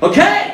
Okay?